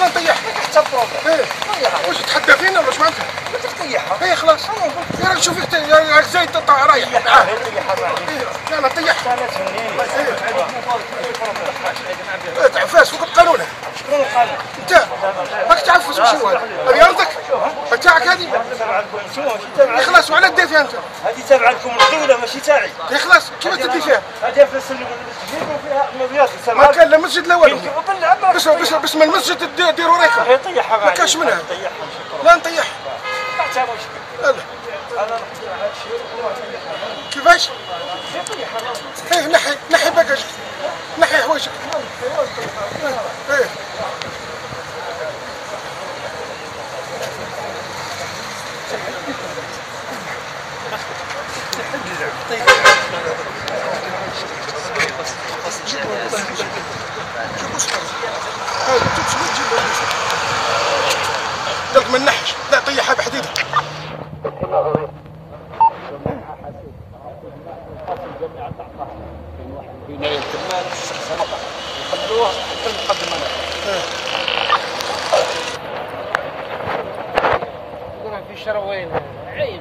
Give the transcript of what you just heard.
أنا نطيحها تبرد إيه طيحها واش تحدى فينا ولا واش معناتها تطيحها إيه خلاص يا راجل شوف يا تطلع رايح معاه إيه لا لا طيحها كانت هني إيه تعفاس فوق القانون شكون القانون انت راك تعفس هو هذا هذه ارضك بتاعك هذه تابع لكم ماشي إيه خلاص وعلى دي فيها أنت. هذه تابع لكم الدولة ماشي تاعي. إيه خلاص كيف تدي فيها؟ هذه فلوس فيها ما كان لا مسجد لا والو بس بس بس من المسجد دي- ديروا رايكم هي طيحها ما كانش منها. لا نطيح. لا كيفاش؟ إيه نحي نحي باجاجك نحي حوايجك إيه. قلت ما نحش لا طيحها بحديدها عناية الكمال يخلوه حتى نقدم أنا في شروين. عيب.